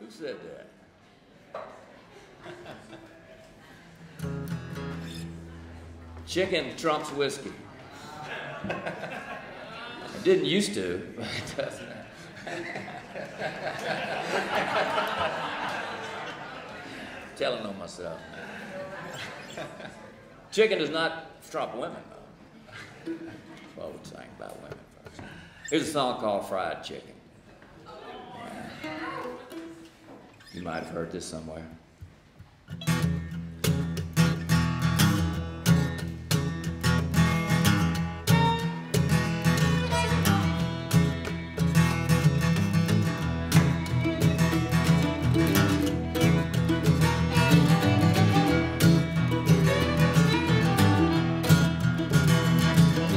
Who said that? Chicken trumps whiskey. It didn't used to, but it does. Telling on myself. Chicken does not trump women, though. What we're about women first. Here's a song called Fried Chicken. You might have heard this somewhere.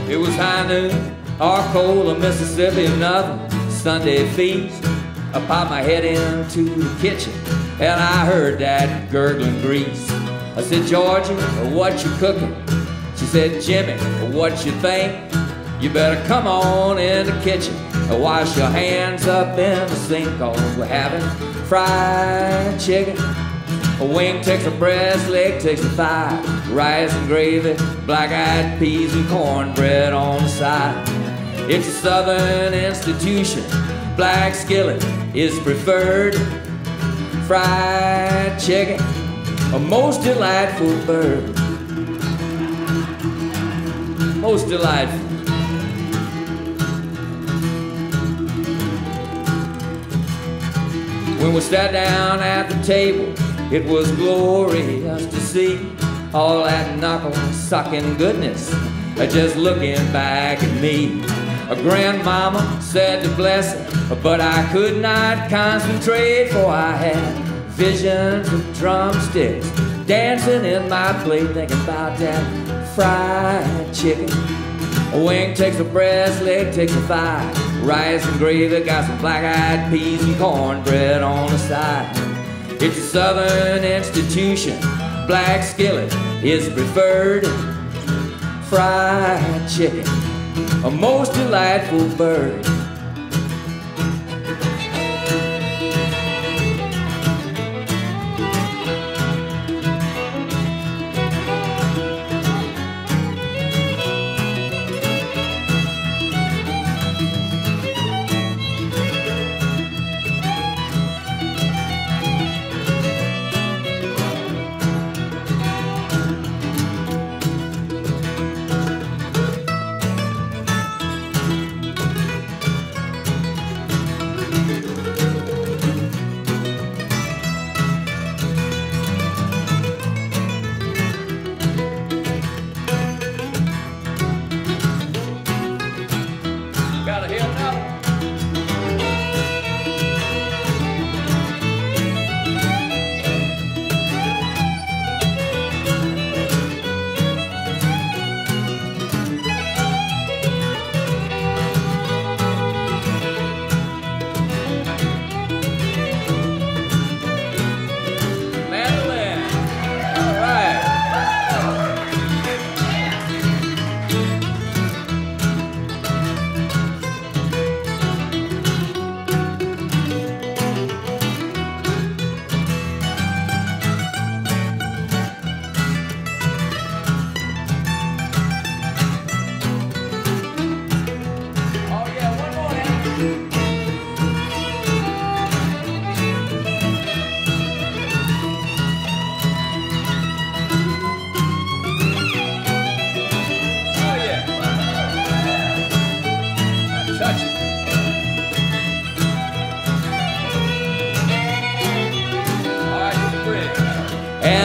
It was high noon, Arcola, Mississippi, another Sunday feast. I popped my head into the kitchen and I heard that gurgling grease. I said, Georgia, what you cooking? She said, Jimmy, what you think? You better come on in the kitchen and wash your hands up in the sink cause we're having fried chicken. A wing takes a breast, leg takes a thigh, rice and gravy, black-eyed peas and cornbread on the side. It's a southern institution, black skillet is preferred. Fried chicken, a most delightful bird. Most delightful. When we sat down at the table, it was glorious to see all that knuckle sucking goodness uh, just looking back at me. Grandmama said to bless her, but I could not concentrate, for I had visions of drumsticks dancing in my plate, thinking about that fried chicken. A wing takes a breast, leg takes a thigh, rice and gravy, got some black-eyed peas and cornbread on the side. It's a southern institution, black skillet is preferred. Fried chicken, a most delightful bird.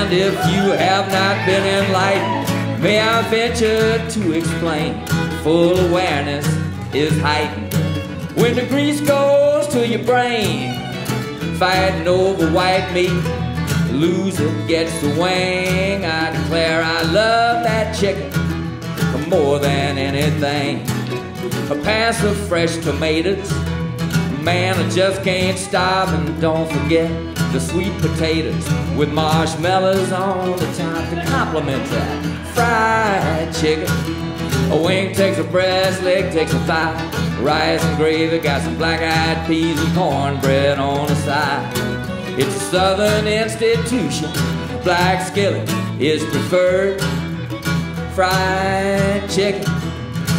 And if you have not been enlightened, may I venture to explain, full awareness is heightened. When the grease goes to your brain, fighting over white meat, loser gets the wing. I declare I love that chicken more than anything. A pass of fresh tomatoes, man, I just can't stop. And don't forget the sweet potatoes with marshmallows on the top to complement that fried chicken. A wing takes a breast, leg takes a thigh, rice and gravy, got some black-eyed peas and cornbread on the side. It's a southern institution. Black skillet is preferred. Fried chicken,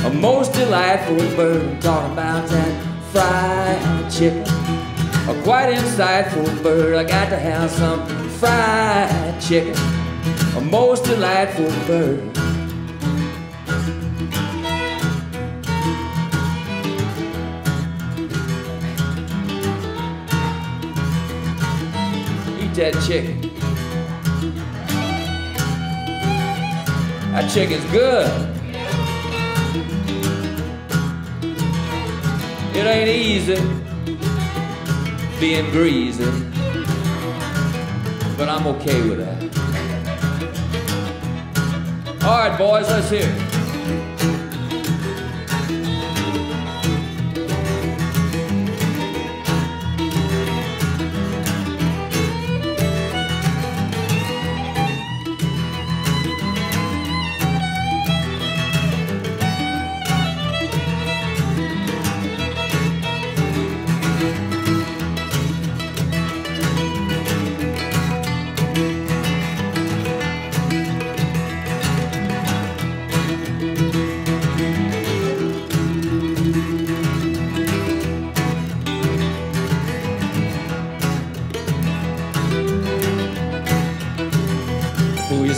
a most delightful bird. Talking about that fried chicken, a quite insightful bird. I got to have some fried chicken, a most delightful bird. Eat that chicken. That chicken's good. It ain't easy being greasy, but I'm okay with that. All right, boys, let's hear it.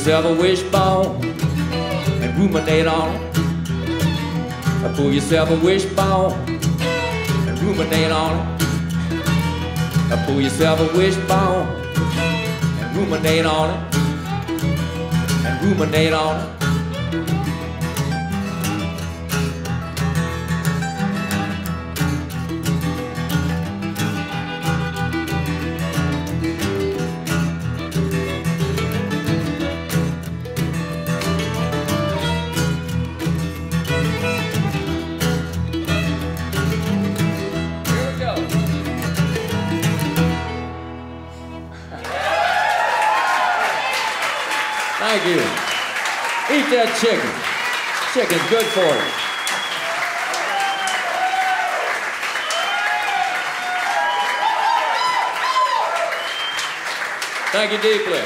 Yourself a wishbone and ruminate on it. Pull yourself a wishbone and ruminate on it. Pull yourself a wishbone and ruminate on it. And ruminate on it. Thank you. Eat that chicken. Chicken's good for you. Thank you deeply.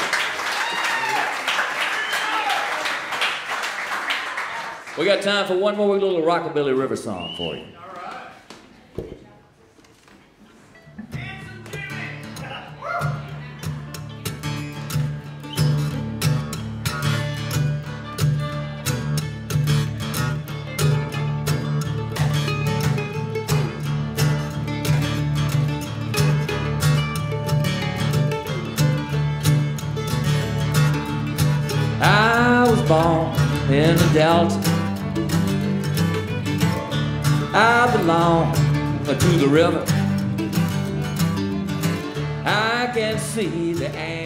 We got time for one more little rockabilly river song for you. In the Delta. I belong to the river. I can see the water.